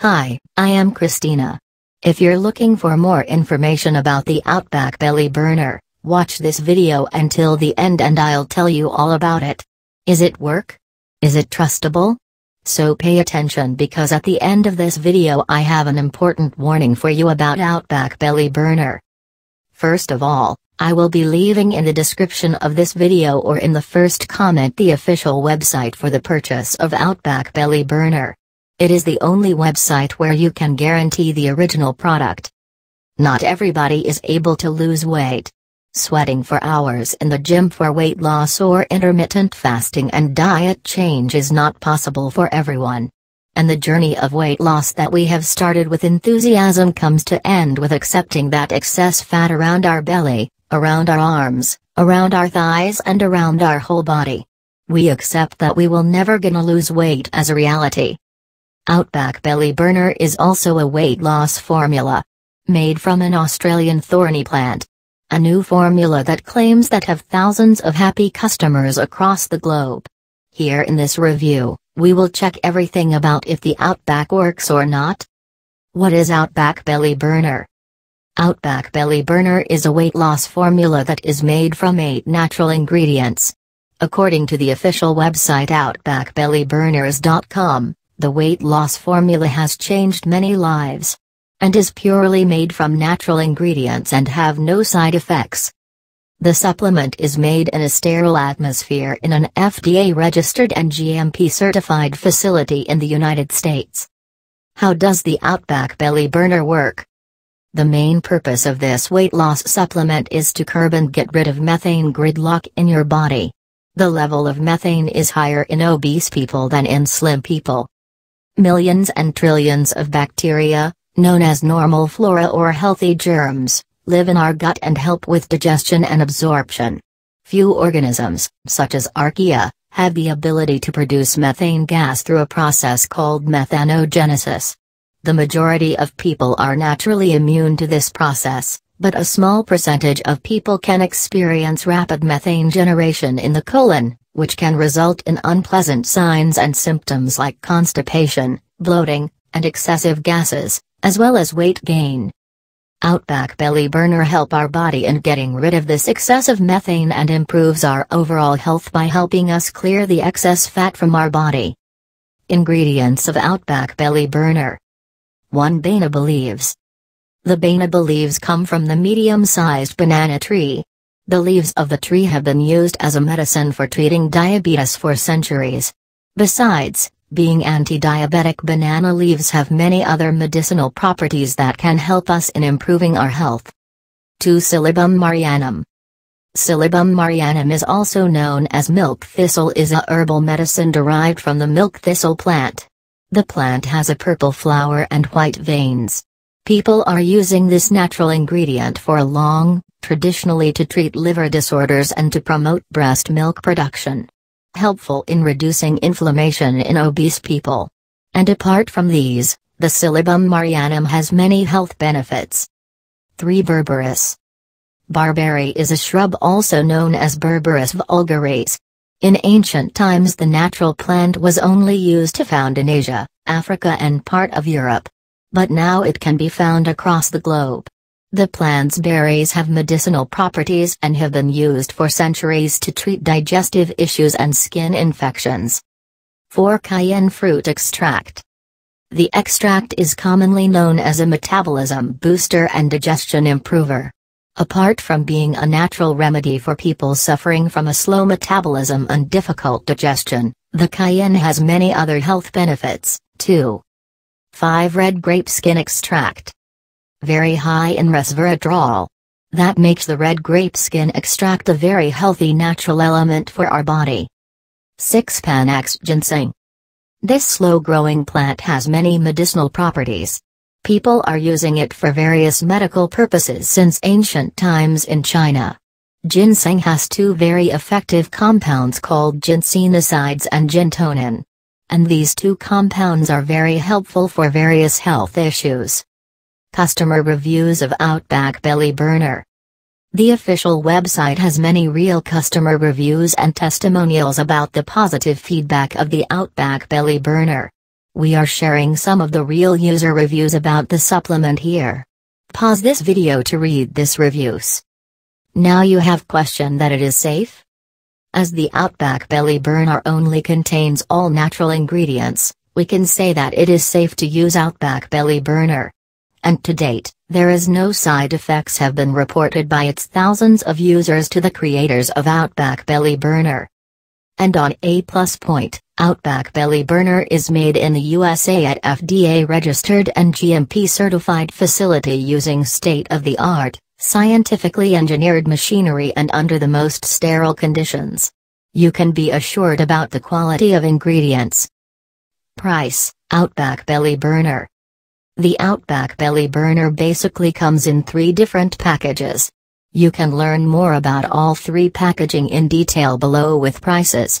Hi, I am Christina. If you're looking for more information about the Outback Belly Burner, watch this video until the end and I'll tell you all about it. Is it work? Is it trustable? So pay attention because at the end of this video I have an important warning for you about Outback Belly Burner. First of all, I will be leaving in the description of this video or in the first comment the official website for the purchase of Outback Belly Burner. It is the only website where you can guarantee the original product. Not everybody is able to lose weight. Sweating for hours in the gym for weight loss or intermittent fasting and diet change is not possible for everyone. And the journey of weight loss that we have started with enthusiasm comes to end with accepting that excess fat around our belly, around our arms, around our thighs and around our whole body. We accept that we will never gonna lose weight as a reality. Outback Belly Burner is also a weight loss formula. Made from an Australian thorny plant. A new formula that claims that have thousands of happy customers across the globe. Here in this review, we will check everything about if the Outback works or not. What is Outback Belly Burner? Outback Belly Burner is a weight loss formula that is made from 8 natural ingredients. According to the official website OutbackBellyBurners.com, the weight loss formula has changed many lives. And is purely made from natural ingredients and have no side effects. The supplement is made in a sterile atmosphere in an FDA-registered and GMP-certified facility in the United States. How does the Outback Belly Burner work? The main purpose of this weight loss supplement is to curb and get rid of methane gridlock in your body. The level of methane is higher in obese people than in slim people. Millions and trillions of bacteria, known as normal flora or healthy germs, live in our gut and help with digestion and absorption. Few organisms, such as archaea, have the ability to produce methane gas through a process called methanogenesis. The majority of people are naturally immune to this process, but a small percentage of people can experience rapid methane generation in the colon, which can result in unpleasant signs and symptoms like constipation, bloating, and excessive gases, as well as weight gain. Outback Belly Burner help our body in getting rid of this excessive methane and improves our overall health by helping us clear the excess fat from our body. Ingredients of Outback Belly Burner 1 Banana leaves. The banana leaves come from the medium-sized banana tree, the leaves of the tree have been used as a medicine for treating diabetes for centuries. Besides, being anti-diabetic banana leaves have many other medicinal properties that can help us in improving our health. 2. Silybum marianum. Silybum marianum is also known as milk thistle is a herbal medicine derived from the milk thistle plant. The plant has a purple flower and white veins. People are using this natural ingredient for a long, traditionally to treat liver disorders and to promote breast milk production. Helpful in reducing inflammation in obese people. And apart from these, the Silybum marianum has many health benefits. 3. Berberis. Barberry is a shrub also known as Berberis vulgaris. In ancient times the natural plant was only used to found in Asia, Africa and part of Europe. But now it can be found across the globe. The plant's berries have medicinal properties and have been used for centuries to treat digestive issues and skin infections. 4. Cayenne fruit extract. The extract is commonly known as a metabolism booster and digestion improver. Apart from being a natural remedy for people suffering from a slow metabolism and difficult digestion, the cayenne has many other health benefits, too. 5. Red grape skin extract very high in resveratrol. That makes the red grape skin extract a very healthy natural element for our body. 6. Panax ginseng. This slow-growing plant has many medicinal properties. People are using it for various medical purposes since ancient times in China. Ginseng has two very effective compounds called ginsenosides and gintonin. And these two compounds are very helpful for various health issues. Customer reviews of Outback Belly Burner. The official website has many real customer reviews and testimonials about the positive feedback of the Outback Belly Burner. We are sharing some of the real user reviews about the supplement here. Pause this video to read this reviews. Now you have question that it is safe? As the Outback Belly Burner only contains all natural ingredients, we can say that it is safe to use Outback Belly Burner. And to date, there is no side effects have been reported by its thousands of users to the creators of Outback Belly Burner. And on a plus point, Outback Belly Burner is made in the USA at FDA registered and GMP certified facility using state-of-the-art, scientifically engineered machinery and under the most sterile conditions. You can be assured about the quality of ingredients. Price Outback Belly Burner the Outback Belly Burner basically comes in three different packages. You can learn more about all three packaging in detail below with prices.